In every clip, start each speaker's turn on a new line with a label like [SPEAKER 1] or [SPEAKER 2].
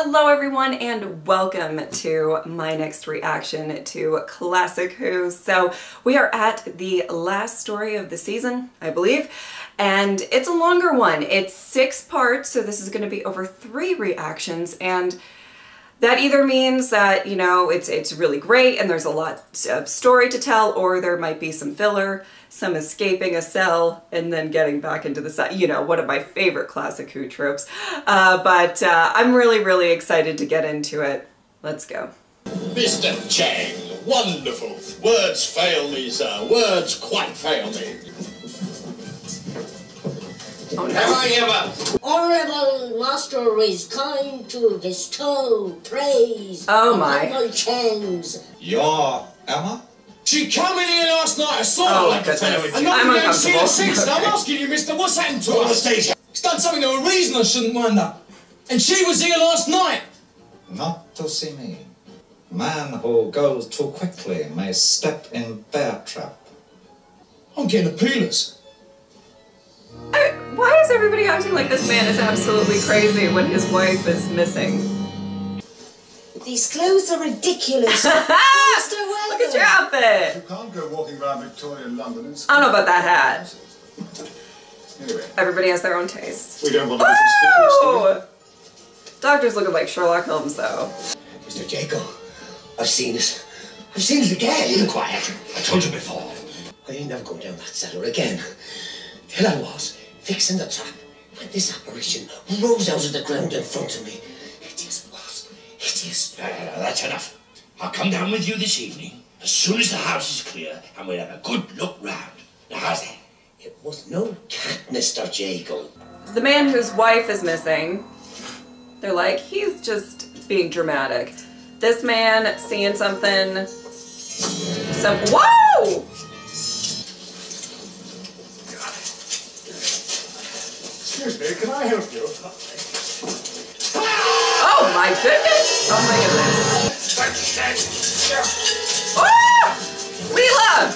[SPEAKER 1] Hello everyone and welcome to my next reaction to Classic Who. So we are at the last story of the season, I believe, and it's a longer one. It's six parts, so this is going to be over three reactions and that either means that, you know, it's, it's really great and there's a lot of story to tell, or there might be some filler, some escaping a cell and then getting back into the cell. You know, one of my favorite classic Who tropes. Uh, but uh, I'm really, really excited to get into it. Let's go.
[SPEAKER 2] Mr. Chang, wonderful. Words fail me, sir. Words quite fail me.
[SPEAKER 1] Oh
[SPEAKER 2] Have
[SPEAKER 1] no.
[SPEAKER 2] I ever?
[SPEAKER 3] Honorable Master is kind to bestow praise
[SPEAKER 1] Oh, my.
[SPEAKER 3] my Changs.
[SPEAKER 4] You're Emma?
[SPEAKER 2] She come in here last night. I saw
[SPEAKER 1] Oh,
[SPEAKER 2] her like a
[SPEAKER 1] goodness.
[SPEAKER 2] fair
[SPEAKER 1] I'm. I'm
[SPEAKER 2] seen her
[SPEAKER 1] uncomfortable.
[SPEAKER 2] since. and I'm asking you, mister, what's happened to
[SPEAKER 4] On
[SPEAKER 2] her?
[SPEAKER 4] the stage.
[SPEAKER 2] She's done something of a reason I shouldn't mind her. And she was here last night.
[SPEAKER 4] Not to see me. Man who goes too quickly may step in bear trap.
[SPEAKER 2] I'm getting the peelers.
[SPEAKER 1] I- why is everybody acting like this man is absolutely crazy when his wife is missing?
[SPEAKER 3] These clothes are ridiculous. Mr.
[SPEAKER 1] Look at your outfit!
[SPEAKER 5] You can't go walking around Victoria Victorian London in
[SPEAKER 1] I don't know about that hat.
[SPEAKER 5] Anyway,
[SPEAKER 1] Everybody has their own taste.
[SPEAKER 5] we don't want to be conspicuous. do?
[SPEAKER 1] Doctor's looking like Sherlock Holmes though.
[SPEAKER 6] Mr. Jacob, I've seen it. I've seen it again. Quiet. I told you before. I ain't never go down that cellar again. There I was, fixing the trap, and this apparition rose out of the ground in front of me. Hideous it was. Hideous.
[SPEAKER 7] Uh, that's enough. I'll come down with you this evening, as soon as the house is clear, and we'll have a good look round. Now, how's that?
[SPEAKER 6] It was no cat, Mr. Jacob.
[SPEAKER 1] The man whose wife is missing, they're like, he's just being dramatic. This man seeing something, some, whoa!
[SPEAKER 5] Excuse me, can I help you?
[SPEAKER 1] Oh my goodness! Oh my goodness. Ah! Leela!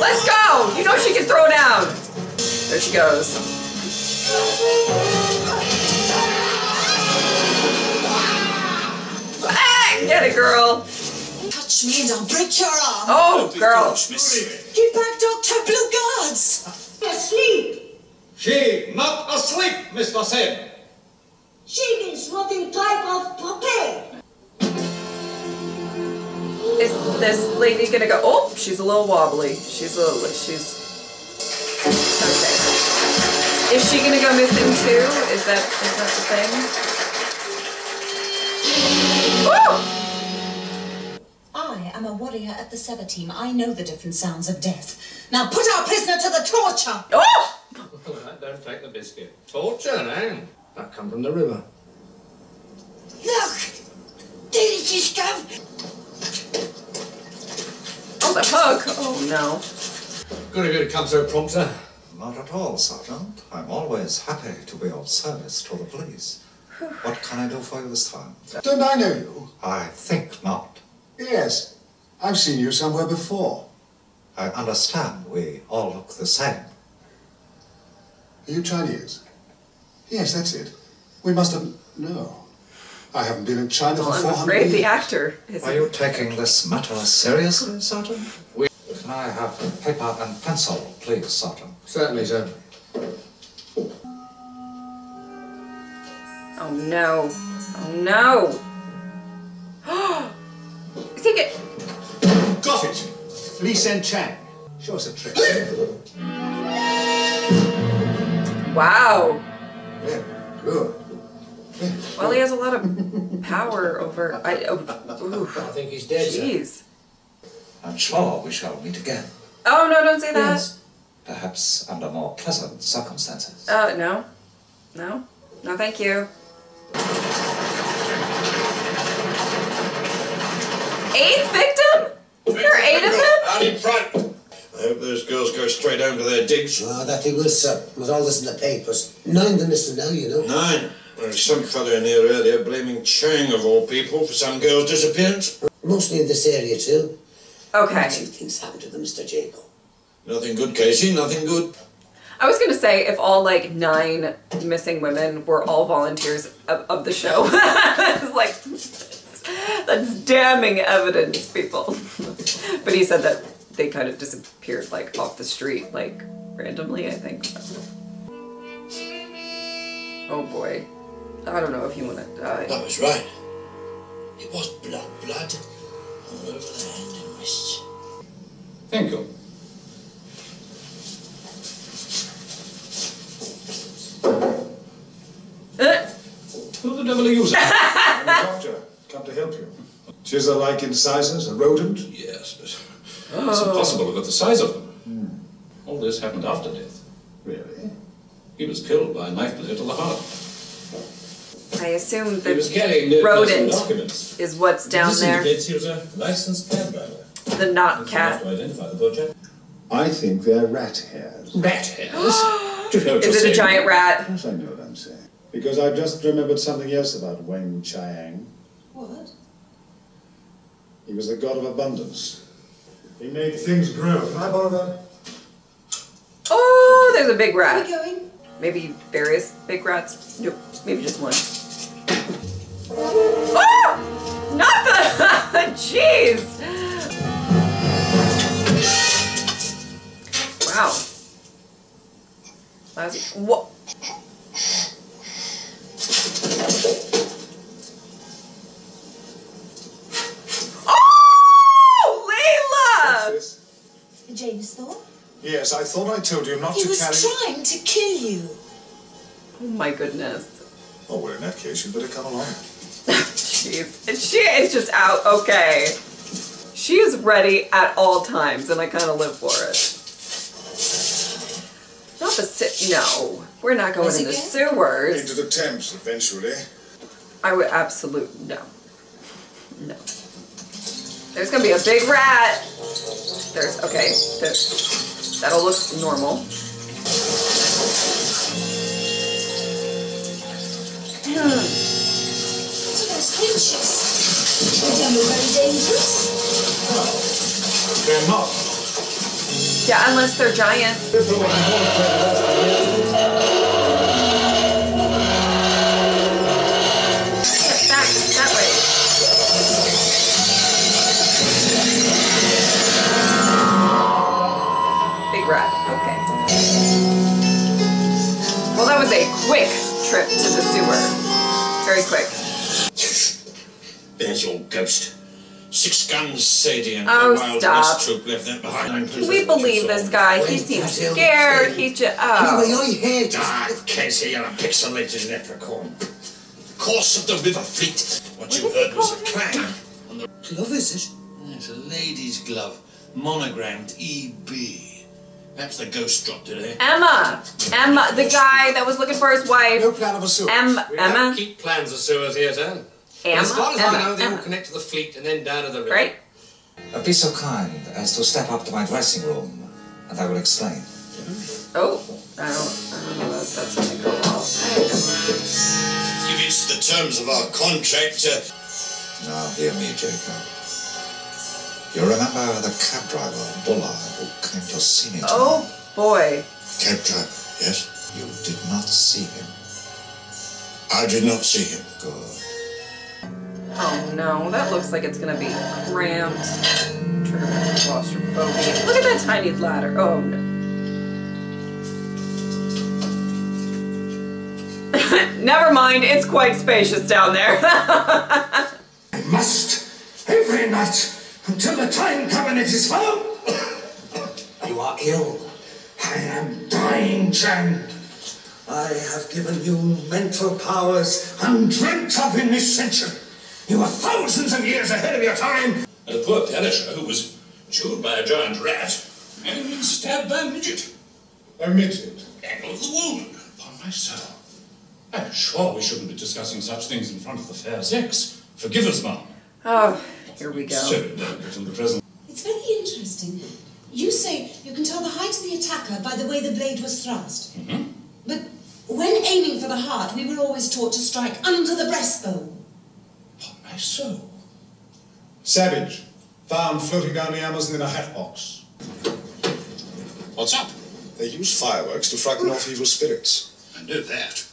[SPEAKER 1] Let's go! You know she can throw down. There she goes. Ah, get it, girl.
[SPEAKER 8] Touch me and I'll break your arm.
[SPEAKER 1] Oh, girl.
[SPEAKER 8] Get back, Doctor Blue Guards.
[SPEAKER 3] Asleep.
[SPEAKER 4] She not asleep, Mr. Sin.
[SPEAKER 3] She means nothing type of puppet.
[SPEAKER 1] Is this lady gonna go? Oh, she's a little wobbly. She's a little, she's, okay. Is she gonna go missing too? Is that, is that the thing? Oh!
[SPEAKER 8] I am a warrior at the Sevateem. I know the different sounds of death. Now put our prisoner to the torture.
[SPEAKER 1] Oh!
[SPEAKER 9] Don't take the biscuit. Torture, now. That come from the river.
[SPEAKER 3] Look. There it is, Gav.
[SPEAKER 1] Oh, the hook. Oh no.
[SPEAKER 9] Good of you to come so prompt, sir.
[SPEAKER 4] Not at all, Sergeant. I'm always happy to be of service to the police. What can I do for you this time?
[SPEAKER 5] Don't I know you?
[SPEAKER 4] I think not.
[SPEAKER 5] Yes. I've seen you somewhere before.
[SPEAKER 4] I understand we all look the same.
[SPEAKER 5] Are you Chinese? Yes, that's it. We must have. No. I haven't been in China
[SPEAKER 1] Well,
[SPEAKER 5] for
[SPEAKER 1] I'm
[SPEAKER 5] 400
[SPEAKER 1] afraid the actor is.
[SPEAKER 4] Are you taking this matter seriously, Sergeant?
[SPEAKER 9] We-
[SPEAKER 4] Can I have paper and pencil, please, Sergeant?
[SPEAKER 9] Certainly, sir.
[SPEAKER 1] Oh no. Oh no. Is he get?
[SPEAKER 5] Got it! Lee Sen Chang. Show us a trick.
[SPEAKER 1] Wow.
[SPEAKER 5] Very good.
[SPEAKER 1] Well, he has a lot of power over. I. Oh, oof.
[SPEAKER 9] I think he's dead, sir.
[SPEAKER 1] Jeez.
[SPEAKER 4] I'm sure we shall meet again.
[SPEAKER 1] Oh no! Don't say that.
[SPEAKER 9] Yes.
[SPEAKER 4] Perhaps under more pleasant circumstances.
[SPEAKER 1] Uh, no. No. No, thank you. Eighth victim? There are eight of them?
[SPEAKER 2] Straight home to their digs.
[SPEAKER 6] Ah, that they will, sir. With all this in the papers. Nine the missing now, you know.
[SPEAKER 2] Nine. There was some fella in here earlier blaming Chang, of all people, for some girl's disappearance.
[SPEAKER 6] Mostly in this area, too.
[SPEAKER 1] Okay.
[SPEAKER 6] Two things happened to them, Mr. Jacob.
[SPEAKER 2] Nothing good, Casey, nothing good.
[SPEAKER 1] I was gonna say if all like nine missing women were all volunteers of, of the show. it's like that's damning evidence, people. but he said that they kind of disappeared like off the street, like randomly, I think. So. Oh boy. I don't know if you want to die.
[SPEAKER 2] I was right. It was blood, blood, all over the hand and wrist.
[SPEAKER 9] Thank you.
[SPEAKER 1] Uh,
[SPEAKER 9] Who the devil are you, sir?
[SPEAKER 5] I'm a doctor. Come to help you. Chisel-like incisors, a rodent.
[SPEAKER 9] yes, but it's oh. impossible to look at the size of them. Hmm. All this happened after death.
[SPEAKER 5] Really?
[SPEAKER 9] He was killed by a knife blow to the heart.
[SPEAKER 1] I assume
[SPEAKER 9] He was
[SPEAKER 1] the
[SPEAKER 9] carrying
[SPEAKER 1] rodent
[SPEAKER 9] documents.
[SPEAKER 1] is what's down
[SPEAKER 9] this
[SPEAKER 1] there.
[SPEAKER 9] indicates he was a licensed cab driver.
[SPEAKER 1] The not cat.
[SPEAKER 9] to identify the poor.
[SPEAKER 5] I think they're rat hairs.
[SPEAKER 9] Rat hairs? Do you know what
[SPEAKER 1] Is
[SPEAKER 9] you're
[SPEAKER 1] it a
[SPEAKER 9] saying?
[SPEAKER 1] giant
[SPEAKER 5] Of
[SPEAKER 1] rat?
[SPEAKER 5] course I know what I'm saying. Because I've just remembered something else about Weng-Chiang.
[SPEAKER 8] What?
[SPEAKER 5] He was the god of abundance. He made things grow. Can I borrow that?
[SPEAKER 1] Oh, there's a big
[SPEAKER 8] Where are
[SPEAKER 1] rat.
[SPEAKER 8] we going?
[SPEAKER 1] Maybe various big rats. Nope, maybe just one. Oh! Not the. Jeez! Wow. That's, what?
[SPEAKER 5] Yes, I thought I told you not
[SPEAKER 8] He
[SPEAKER 5] to
[SPEAKER 8] was trying to kill you.
[SPEAKER 1] Oh my goodness.
[SPEAKER 5] Oh, well, in that case, you better come along.
[SPEAKER 1] Jeez. She is just out. Okay. She is ready at all times, and I kind of live for it. Not the si- No. We're not going
[SPEAKER 8] Once
[SPEAKER 1] in the
[SPEAKER 8] again?
[SPEAKER 1] sewers.
[SPEAKER 5] Into the Thames, eventually.
[SPEAKER 1] I would absolute no. No. There's gonna be a big rat. There's okay. There, that'll look normal.
[SPEAKER 8] What are those creatures? They very dangerous.
[SPEAKER 5] They're not.
[SPEAKER 1] Yeah, unless they're giant. Trip to the sewer. Very quick.
[SPEAKER 2] There's your ghost. Six guns, Sadie, and
[SPEAKER 1] Oh,
[SPEAKER 2] the Wild
[SPEAKER 1] stop.
[SPEAKER 2] West troop left that behind.
[SPEAKER 1] Can we believe this guy? He seems scared. He just. Oh.
[SPEAKER 10] I heard
[SPEAKER 2] Ah, Casey, you're a pixelated leprechaun. Course of the River Fleet. What, you
[SPEAKER 1] What did he
[SPEAKER 2] heard was
[SPEAKER 1] call
[SPEAKER 2] a clang. On the
[SPEAKER 10] Glove, is it?
[SPEAKER 2] It's a lady's glove, monogrammed EB. Perhaps the ghost dropped it, eh?
[SPEAKER 1] Emma. Emma, the guy that was looking for his wife.
[SPEAKER 5] No plan of a sewer.
[SPEAKER 1] Em,
[SPEAKER 9] We
[SPEAKER 1] Emma.
[SPEAKER 9] don't keep plans of sewers here, sir.
[SPEAKER 1] Emma.
[SPEAKER 9] as far as
[SPEAKER 1] Emma.
[SPEAKER 9] I know, they all connect to the fleet and then down to the river.
[SPEAKER 1] Right?
[SPEAKER 4] Uh, Be so kind as to step up to my dressing room, and I will explain.
[SPEAKER 1] Oh, I don't, I don't know if that's gonna go well.
[SPEAKER 2] If it's the terms of our contract, uh,
[SPEAKER 4] Now hear me, Jacob. You remember the cab driver, Buller, who came to see me oh, tonight?
[SPEAKER 1] Oh boy.
[SPEAKER 2] cab driver, yes?
[SPEAKER 4] You did not see him.
[SPEAKER 2] I did not see him.
[SPEAKER 4] Good.
[SPEAKER 1] Oh no, that looks like it's gonna be cramped. Trigger claustrophobia. Look at that tiny ladder. Oh no. Never mind, it's quite spacious down there.
[SPEAKER 10] I must, every night, until the time cabinet is found. you are ill. I am dying, Chang. I have given you mental powers undreamt of in this century. You are thousands of years ahead of your time.
[SPEAKER 2] And a poor perisher who was chewed by a giant rat and stabbed by a midget.
[SPEAKER 5] A midget.
[SPEAKER 2] Angle of the wound.
[SPEAKER 9] Upon my soul. I'm sure we shouldn't be discussing such things in front of the fair sex. Forgive us, ma'am.
[SPEAKER 1] oh, here we go.
[SPEAKER 9] So the present.
[SPEAKER 8] It's very interesting. You say you can tell the height of the attacker by the way the blade was thrust.
[SPEAKER 9] Mm-hmm.
[SPEAKER 8] But when aiming for the heart, we were always taught to strike under the breastbone.
[SPEAKER 9] Upon my soul.
[SPEAKER 5] Savage. Found floating down the Amazon in a hat box.
[SPEAKER 2] What's up?
[SPEAKER 5] They use fireworks to frighten off evil spirits.
[SPEAKER 9] I know that.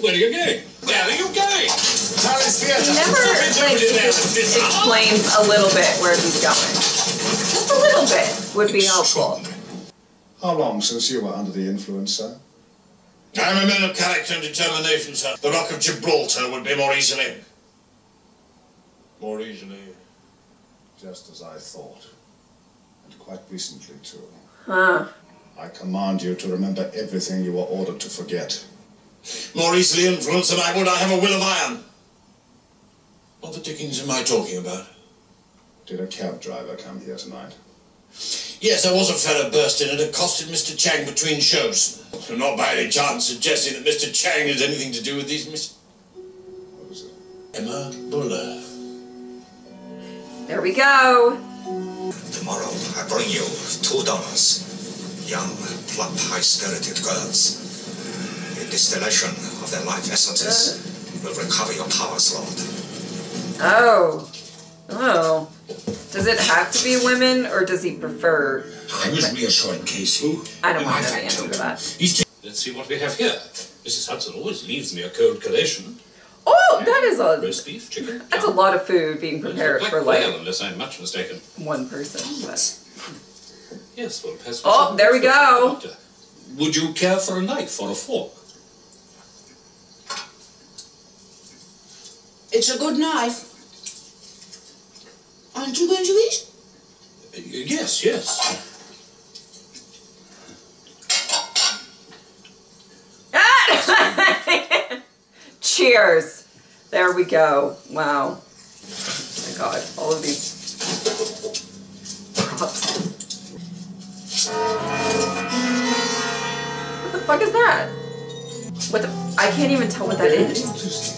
[SPEAKER 9] Where are you going? Where are you going?
[SPEAKER 1] He never like just explains a little bit where he's going. Just a little bit would be helpful.
[SPEAKER 5] How long since you were under the influence, sir?
[SPEAKER 2] I'm a man of character and determination, sir. The Rock of Gibraltar would be more easily. More easily.
[SPEAKER 5] Just as I thought. And quite recently, too.
[SPEAKER 1] Huh.
[SPEAKER 5] I command you to remember everything you were ordered to forget.
[SPEAKER 2] More easily influenced than I would. I have a will of iron. What the dickens am I talking about?
[SPEAKER 5] Did a cab driver come here tonight?
[SPEAKER 2] Yes, there was a fellow burst in and accosted Mr. Chang between shows. You're not by any chance suggesting that Mr. Chang has anything to do with these Miss
[SPEAKER 5] What was it?
[SPEAKER 2] Emma Buller.
[SPEAKER 1] There we go.
[SPEAKER 4] Tomorrow, I bring you two donors, young, plump, high-spirited girls. The distillation of their life essences will recover your powers, Lord.
[SPEAKER 1] Oh. Oh. Does it have to be women or does he prefer?
[SPEAKER 7] I was reassuring Casey.
[SPEAKER 1] I don't want to know the answer to that.
[SPEAKER 7] He's
[SPEAKER 9] Let's see what we have here. Mrs. Hudson always leaves me a cold collation.
[SPEAKER 1] Oh, that is a
[SPEAKER 9] Roast beef, chicken.
[SPEAKER 1] that's a lot of food being prepared
[SPEAKER 9] Black
[SPEAKER 1] for
[SPEAKER 9] whale,
[SPEAKER 1] like
[SPEAKER 9] unless I'm much mistaken.
[SPEAKER 1] one person. But
[SPEAKER 9] Yes, well, perhaps.
[SPEAKER 1] Oh, there we go.
[SPEAKER 9] the. Would you care for a knife or a fork?
[SPEAKER 8] It's a good knife. Aren't you going to eat?
[SPEAKER 9] Yes, yes.
[SPEAKER 1] cheers. There we go. Wow. Oh my god, all of these props. What the fuck is that? What the? I can't even tell what that is.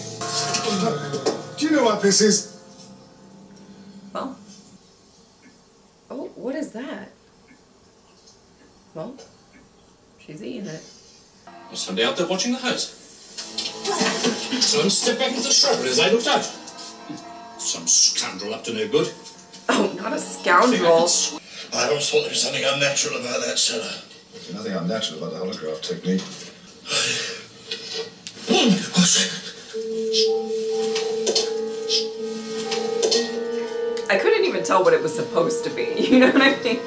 [SPEAKER 5] Do you know what this is?
[SPEAKER 1] Well. Oh, what is that? Well, she's eating it.
[SPEAKER 9] Was somebody out there watching the house? Someone stepped back into the shrubbery as I looked out. Some scoundrel up to no good.
[SPEAKER 1] Oh, not a
[SPEAKER 9] Think I
[SPEAKER 1] scoundrel.
[SPEAKER 2] I always thought there was something unnatural about that, cellar.
[SPEAKER 5] There's nothing unnatural about the holograph technique.
[SPEAKER 1] Oh, I tell what it was supposed to be. You know what I mean?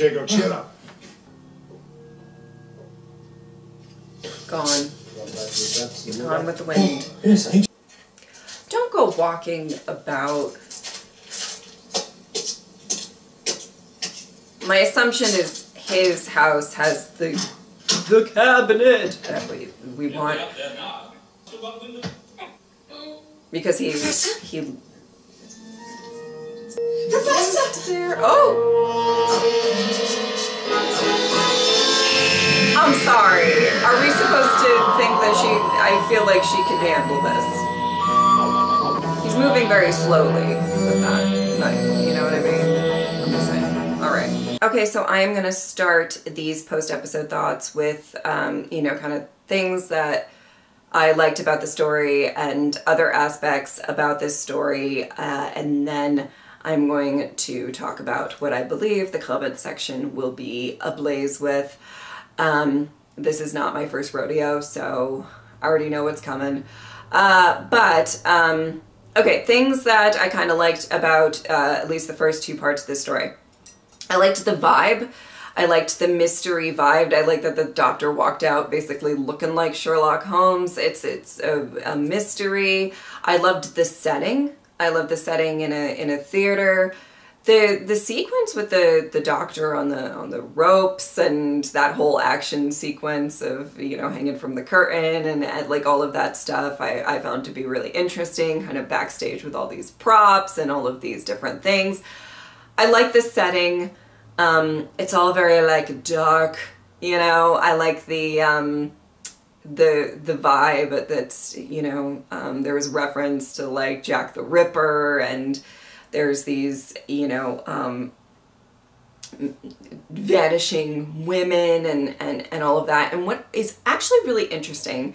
[SPEAKER 5] Jago, cheer up.
[SPEAKER 1] Gone. Gone with the wind. Don't go walking about. My assumption is his house has the the cabinet that we we want because he he
[SPEAKER 8] Professor!
[SPEAKER 1] there. Oh, I'm sorry. Are we supposed to think that she? I feel like she can handle this. He's moving very slowly with that knife. You know what I mean? I'm just saying. All right. Okay, so I am gonna start these post-episode thoughts with, um, you know, kind of things that I liked about the story and other aspects about this story, uh, and then I'm going to talk about what I believe the comment section will be ablaze with. Um, this is not my first rodeo, so I already know what's coming. Uh, but, um, okay, things that I kind of liked about uh, at least the first two parts of this story. I liked the vibe. I liked the mystery vibe. I like that the doctor walked out basically looking like Sherlock Holmes. It's it's a, a mystery. I loved the setting. I loved the setting in a in a theater. The the sequence with the the doctor on the on the ropes and that whole action sequence of you know hanging from the curtain and, and like all of that stuff I, I found to be really interesting kind of backstage with all these props and all of these different things. I like the setting. Um it's all very like dark you know? I like the um the the vibe that's you know um, there was reference to like Jack the Ripper and there's these you know um, vanishing women and, and and all of that. And what is actually really interesting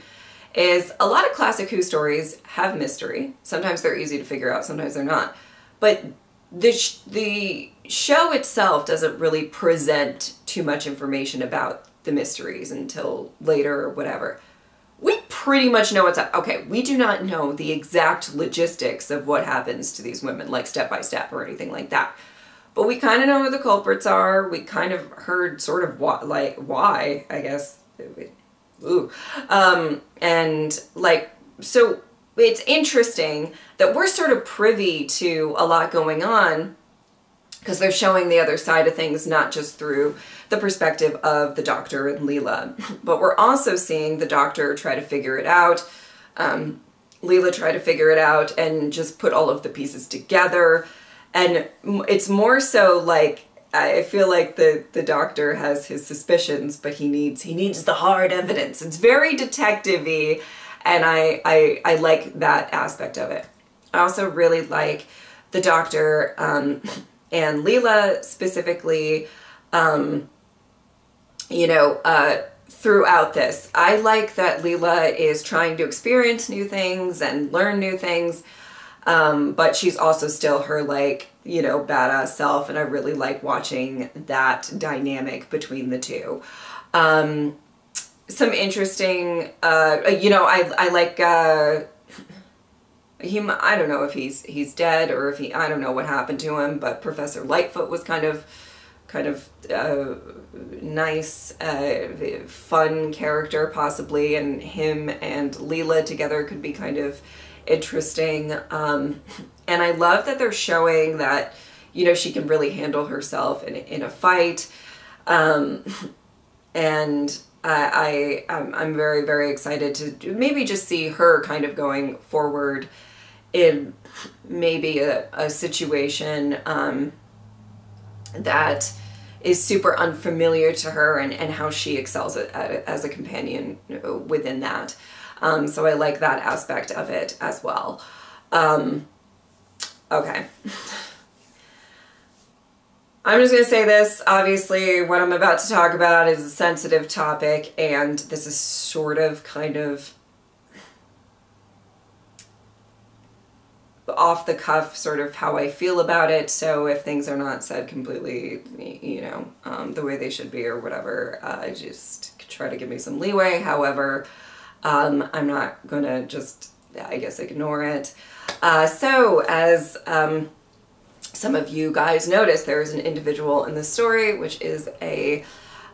[SPEAKER 1] is a lot of classic Who stories have mystery. Sometimes they're easy to figure out sometimes they're not. But the sh- the show itself doesn't really present too much information about the mysteries until later or whatever. Pretty much know what's up. Okay, we do not know the exact logistics of what happens to these women, like step by step or anything like that. But we kind of know who the culprits are. We kind of heard sort of what, like, why, I guess. Ooh. Um, and, like, so it's interesting that we're sort of privy to a lot going on because they're showing the other side of things, not just through the perspective of the doctor and Leela. But we're also seeing the doctor try to figure it out, um, Leela try to figure it out, and just put all of the pieces together. And it's more so like I feel like the the doctor has his suspicions, but he needs he needs the hard evidence. It's very detective-y, and I, I I like that aspect of it. I also really like the doctor um, and Leela specifically. Um, you know, uh, throughout this. I like that Leela is trying to experience new things and learn new things, um, but she's also still her, like, you know, badass self, and I really like watching that dynamic between the two. Um, some interesting, uh, you know, I, I like, uh, he, I don't know if he's, he's dead or if he, I don't know what happened to him, but Professor Litefoot was kind of, kind of uh, nice, uh, fun character possibly, and him and Leela together could be kind of interesting. Um, and I love that they're showing that, you know, she can really handle herself in, in a fight. Um, and I, I I'm, I'm very very excited to maybe just see her kind of going forward in maybe a, a situation um, that is super unfamiliar to her and, and how she excels at, at, as a companion within that. Um, so I like that aspect of it as well. Um, okay. I'm just going to say this. Obviously, what I'm about to talk about is a sensitive topic, and this is sort of kind of off the cuff sort of how I feel about it. So if things are not said completely, you know, um, the way they should be or whatever, uh, just try to give me some leeway. However, um, I'm not going to just, I guess, ignore it. Uh, so as um, some of you guys noticed, there is an individual in the story, which is a,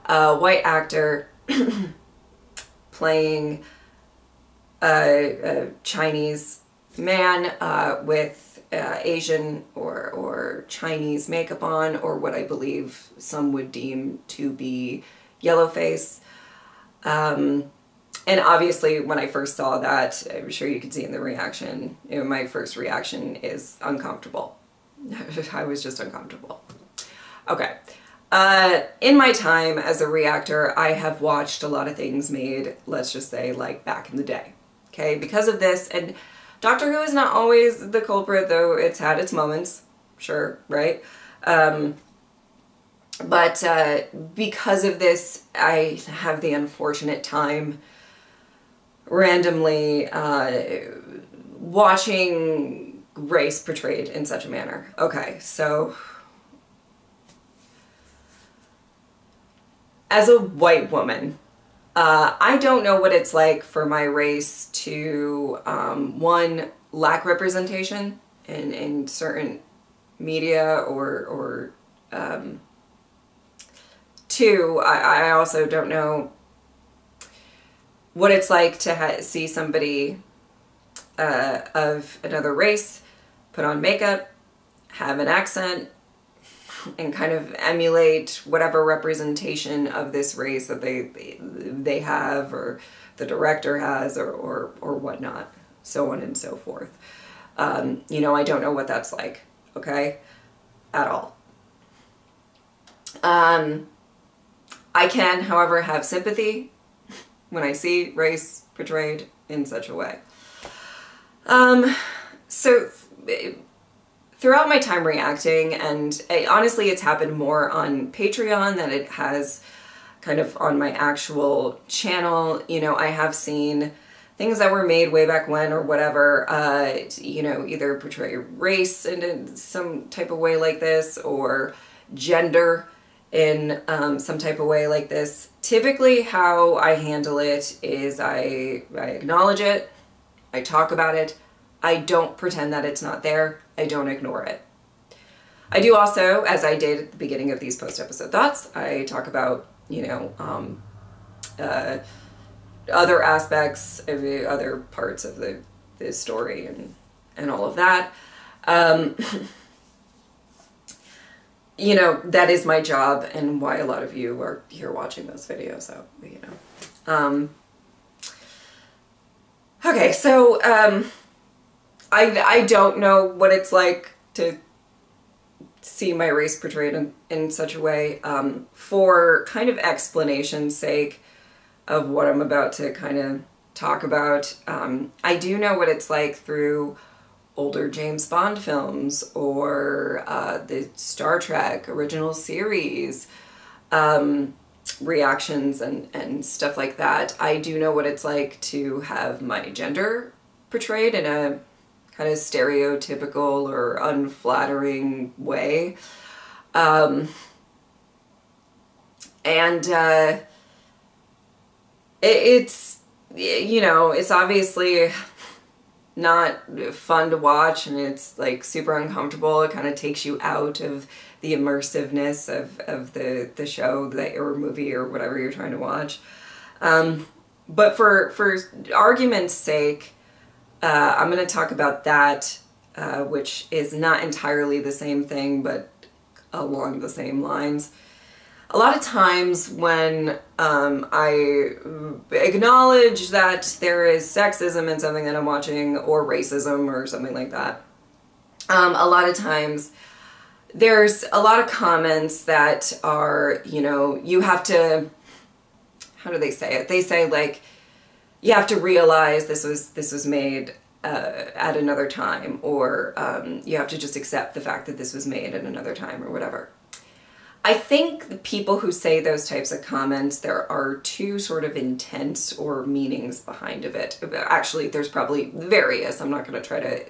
[SPEAKER 1] white actor playing a, a Chinese man uh, with uh, Asian or, or Chinese makeup on, or what I believe some would deem to be yellow face. Um, and obviously, when I first saw that, I'm sure you could see in the reaction, you know, my first reaction is uncomfortable. I was just uncomfortable. Okay. Uh, in my time as a reactor, I have watched a lot of things made, let's just say, like back in the day. Okay, because of this, and Doctor Who is not always the culprit, though it's had its moments, sure, right? Um, but uh, because of this, I have the unfortunate time randomly uh, watching race portrayed in such a manner. Okay, so as a white woman, uh, I don't know what it's like for my race to, um, one, lack representation in, in certain media or, or um, two, I, I also don't know what it's like to see somebody uh, of another race put on makeup, have an accent, and kind of emulate whatever representation of this race that they they have or the director has or or, or whatnot, so on and so forth. Um, you know, I don't know what that's like, okay, at all. Um, I can, however, have sympathy when I see race portrayed in such a way. Um, so throughout my time reacting, and honestly, it's happened more on Patreon than it has kind of on my actual channel. You know, I have seen things that were made way back when or whatever, uh, you know, either portray race in some type of way like this or gender in um, some type of way like this. Typically how I handle it is I, I acknowledge it, I talk about it, I don't pretend that it's not there, I don't ignore it. I do also, as I did at the beginning of these post-episode thoughts, I talk about, you know, um, uh, other aspects of the other parts of the, the story and, and all of that. Um, you know, that is my job and why a lot of you are here watching those videos, so, you know. Um, okay, so, um, I, I don't know what it's like to see my race portrayed in, in such a way. Um, for kind of explanation's sake of what I'm about to kind of talk about, um, I do know what it's like through older James Bond films or uh, the Star Trek original series um, reactions and, and stuff like that. I do know what it's like to have my gender portrayed in a kind of stereotypical or unflattering way. Um, and uh, it, it's, you know, it's obviously not fun to watch and it's like super uncomfortable. It kind of takes you out of the immersiveness of, of the, the show that or movie or whatever you're trying to watch. Um, but for, for argument's sake, uh, I'm going to talk about that, uh, which is not entirely the same thing, but along the same lines. A lot of times when um, I acknowledge that there is sexism in something that I'm watching or racism or something like that, um, a lot of times there's a lot of comments that are, you know, you have to, how do they say it? They say like, you have to realize this was this was made uh, at another time or um, you have to just accept the fact that this was made at another time or whatever. I think the people who say those types of comments, there are two sort of intents or meanings behind of it. Actually, there's probably various. I'm not going to try to,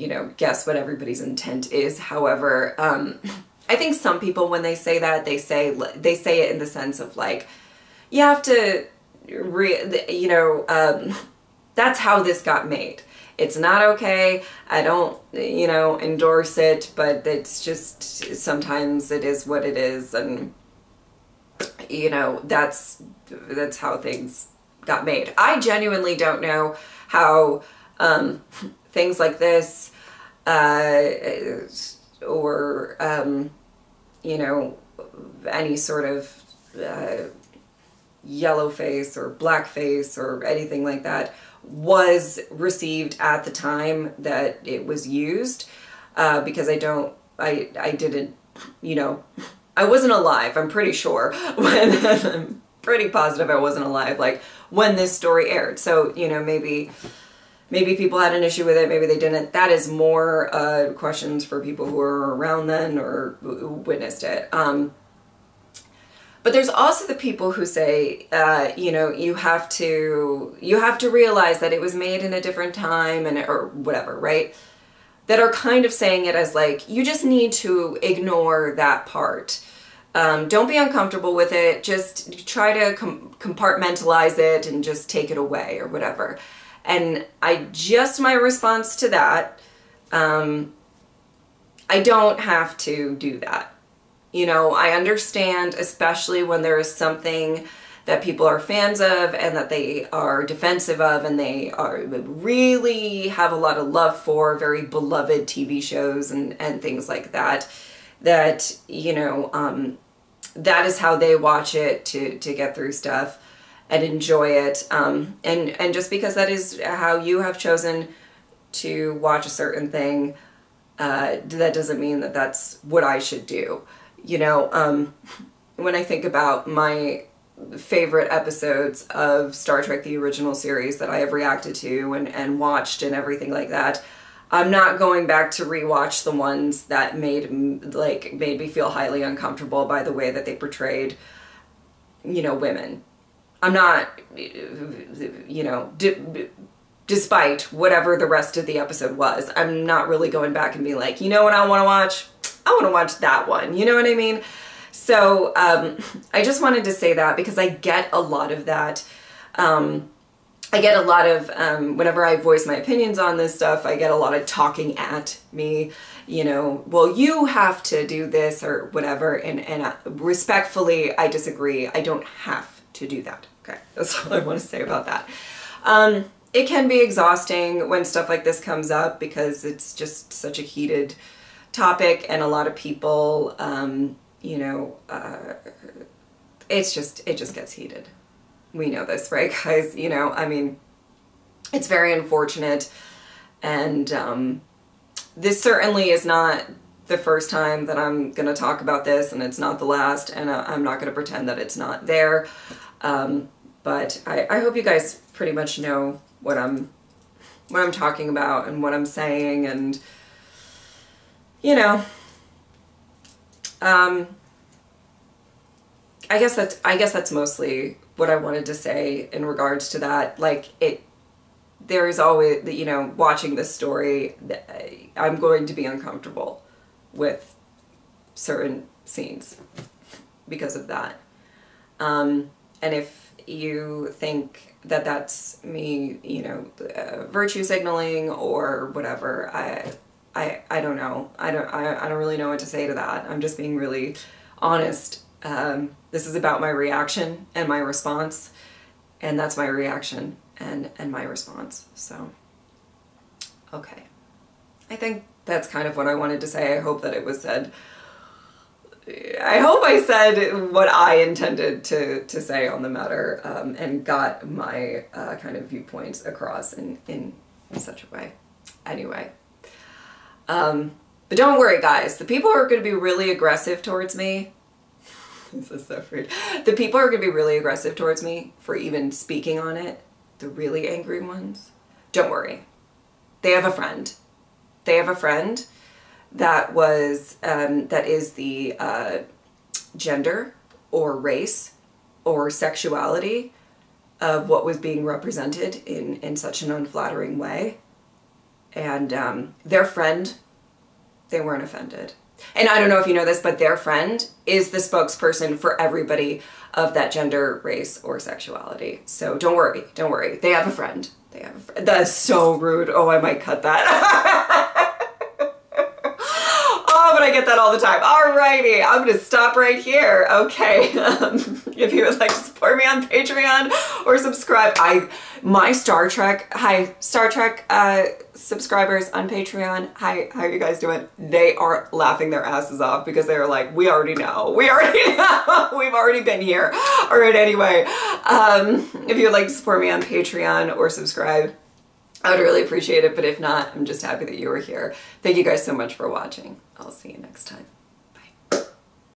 [SPEAKER 1] you know, guess what everybody's intent is. However, um, I think some people, when they say that, they say they say it in the sense of like, you have to, re, you know, um, that's how this got made. It's not okay. I don't, you know, endorse it, but it's just sometimes it is what it is, and you know that's that's how things got made. I genuinely don't know how um, things like this uh, or um, you know any sort of uh, yellow face or black face or anything like that was received at the time that it was used uh, because I don't, I, I didn't, you know, I wasn't alive, I'm pretty sure, when, I'm pretty positive I wasn't alive, like, when this story aired. So, you know, maybe, maybe people had an issue with it, maybe they didn't. That is more uh, questions for people who were around then or witnessed it. Um, but there's also the people who say, uh, you know, you have to you have to realize that it was made in a different time and or whatever, right? That are kind of saying it as like you just need to ignore that part. Um, don't be uncomfortable with it. Just try to com compartmentalize it and just take it away or whatever. And I just my response to that. Um, I don't have to do that. You know, I understand, especially when there is something that people are fans of and that they are defensive of and they are really have a lot of love for very beloved TV shows and, and things like that that you know um, that is how they watch it to to get through stuff and enjoy it. Um, and and just because that is how you have chosen to watch a certain thing uh, that doesn't mean that that's what I should do. You know um, when I think about my favorite episodes of Star Trek the original series that I have reacted to and, and watched and everything like that I'm not going back to rewatch the ones that made like made me feel highly uncomfortable by the way that they portrayed you know women I'm not you know despite whatever the rest of the episode was I'm not really going back and being like you know what I want to watch I want to watch that one you know what I mean so um, I just wanted to say that because I get a lot of that. Um, I get a lot of, um, whenever I voice my opinions on this stuff, I get a lot of talking at me, you know, well, you have to do this or whatever. And, and uh, respectfully, I disagree. I don't have to do that. Okay, that's all I want to say about that. Um, it can be exhausting when stuff like this comes up because it's just such a heated topic and a lot of people um, you know, uh, it's just, it just gets heated. We know this, right, guys? You know, I mean, it's very unfortunate. And um, this certainly is not the first time that I'm going to talk about this, and it's not the last, and uh, I'm not going to pretend that it's not there. Um, but I, I hope you guys pretty much know what I'm what I'm talking about and what I'm saying and you know um, I guess that's I guess that's mostly what I wanted to say in regards to that. Like it, there is always you know watching this story, I'm going to be uncomfortable with certain scenes because of that. Um, and if you think that that's me, you know, uh, virtue signaling or whatever, I I, I don't know. I don't, I, I don't really know what to say to that. I'm just being really honest. Um, this is about my reaction and my response and that's my reaction and, and my response. So, okay. I think that's kind of what I wanted to say. I hope that it was said. I hope I said what I intended to, to say on the matter um, and got my uh, kind of viewpoints across in, in such a way. Anyway. Um, but don't worry, guys. The people who are going to be really aggressive towards me, this is so weird. The people are going to be really aggressive towards me for even speaking on it, the really angry ones, don't worry. They have a friend. They have a friend that was, um, that is the uh, gender or race or sexuality of what was being represented in, in such an unflattering way and um, their friend, they weren't offended. And I don't know if you know this, but their friend is the spokesperson for everybody of that gender, race, or sexuality. So don't worry, don't worry. They have a friend. They have a friend. That's so rude. Oh, I might cut that. I get that all the time. Alrighty, I'm gonna stop right here. Okay, um, if you would like to support me on Patreon or subscribe, I my Star Trek, hi Star Trek uh, subscribers on Patreon. Hi, how are you guys doing? They are laughing their asses off because they're like, we already know, we already know, we've already been here. All right, anyway, um, if you would like to support me on Patreon or subscribe, I would really appreciate it, but if not, I'm just happy that you were here. Thank you guys so much for watching. I'll see you next time.